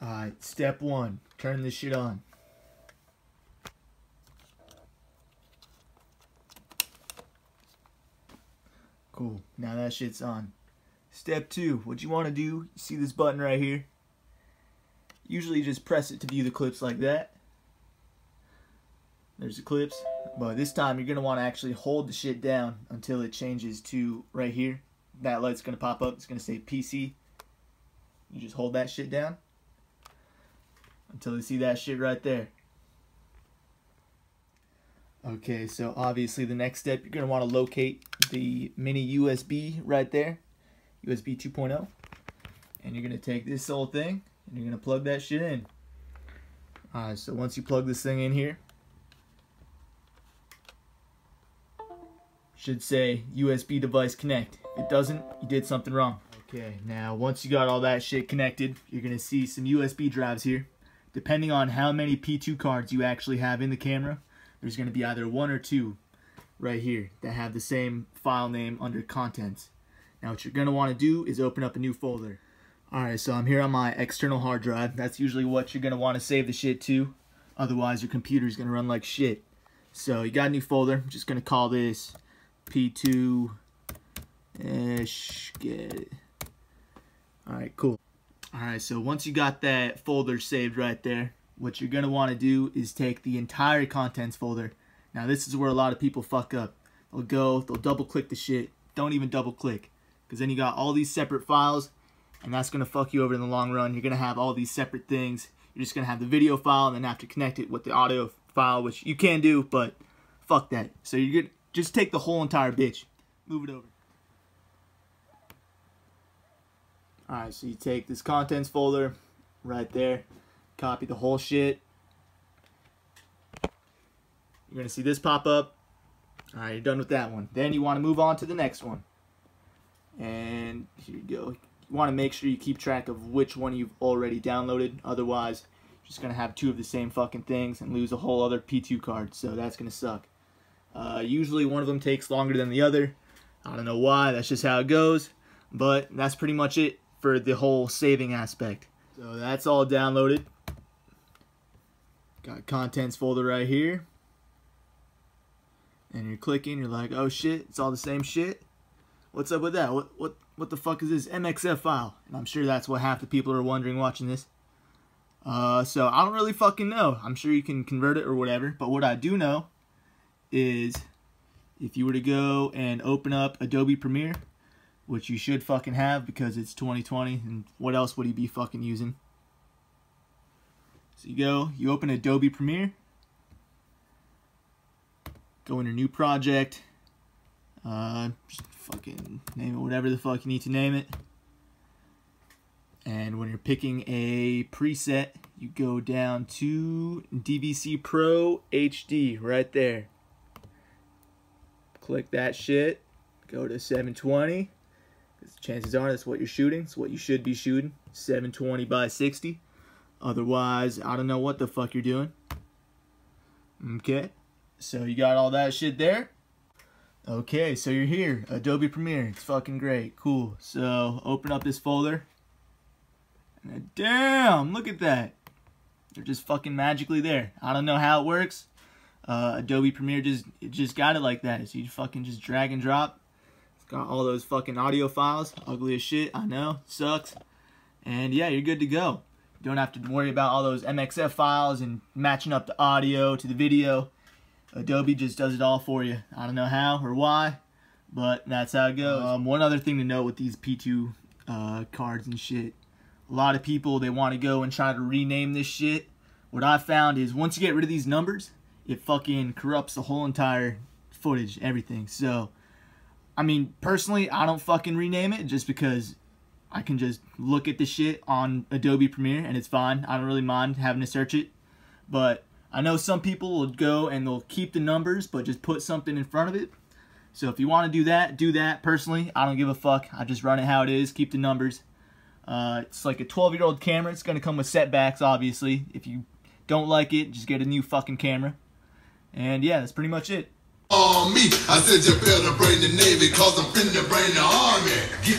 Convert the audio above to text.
Alright, step one. Turn this shit on. Cool. Now that shit's on. Step two. What you want to do, you see this button right here? Usually just press it to view the clips like that. There's the clips. But this time you're going to want to actually hold the shit down until it changes to right here. That light's going to pop up. It's going to say PC. You just hold that shit down until you see that shit right there. Okay, so obviously the next step, you're going to want to locate the mini USB right there, USB 2.0. And you're going to take this whole thing and you're going to plug that shit in. Alright, so once you plug this thing in here, should say USB device connect. If it doesn't, you did something wrong. Okay, now once you got all that shit connected, you're going to see some USB drives here. Depending on how many P2 cards you actually have in the camera, there's going to be either one or two right here that have the same file name under contents. Now what you're going to want to do is open up a new folder. Alright, so I'm here on my external hard drive. That's usually what you're going to want to save the shit to. Otherwise your computer is going to run like shit. So you got a new folder. I'm just going to call this P2-ish. Alright, cool. Alright, so once you got that folder saved right there, what you're want to do is take the entire contents folder. Now this is where a lot of people fuck up. They'll go, they'll double click the shit. Don't even double click. Because then you got all these separate files and that's to fuck you over in the long run. You're to have all these separate things. You're just to have the video file and then have to connect it with the audio file, which you can do, but fuck that. So you're to just take the whole entire bitch. Move it over. Alright, so you take this contents folder right there, copy the whole shit. You're going to see this pop up. Alright, you're done with that one. Then you want to move on to the next one. And here you go. You want to make sure you keep track of which one you've already downloaded. Otherwise, you're just going to have two of the same fucking things and lose a whole other P2 card. So that's going to suck. Uh, usually one of them takes longer than the other. I don't know why. That's just how it goes. But that's pretty much it for the whole saving aspect. So that's all downloaded. Got contents folder right here. And you're clicking, you're like, oh shit, it's all the same shit. What's up with that? What what what the fuck is this MXF file? And I'm sure that's what half the people are wondering watching this. Uh, so I don't really fucking know. I'm sure you can convert it or whatever. But what I do know is if you were to go and open up Adobe Premiere, which you should fucking have because it's 2020 and what else would he be fucking using? So you go, you open Adobe Premiere, go into new project, uh, just fucking name it whatever the fuck you need to name it. And when you're picking a preset, you go down to DVC Pro HD right there. Click that shit, go to 720 chances are that's what you're shooting. It's what you should be shooting. 720 by 60. Otherwise, I don't know what the fuck you're doing. Okay. So you got all that shit there. Okay, so you're here. Adobe Premiere. It's fucking great. Cool. So open up this folder. And damn, look at that. They're just fucking magically there. I don't know how it works. Uh, Adobe Premiere just it just got it like that. So you fucking just drag and drop Got all those fucking audio files. Ugly as shit, I know. Sucks. And yeah, you're good to go. You don't have to worry about all those MXF files and matching up the audio to the video. Adobe just does it all for you. I don't know how or why, but that's how it goes. Um, one other thing to note with these P2 uh, cards and shit. A lot of people, they want to go and try to rename this shit. What I found is once you get rid of these numbers, it fucking corrupts the whole entire footage, everything. So I mean, personally, I don't fucking rename it just because I can just look at the shit on Adobe Premiere and it's fine. I don't really mind having to search it. But I know some people will go and they'll keep the numbers but just put something in front of it. So if you want to do that, do that. Personally, I don't give a fuck. I just run it how it is, keep the numbers. Uh, it's like a 12-year-old camera. It's going to come with setbacks, obviously. If you don't like it, just get a new fucking camera. And yeah, that's pretty much it on me. I said you better bring the Navy cause I'm finna bring the Army. Get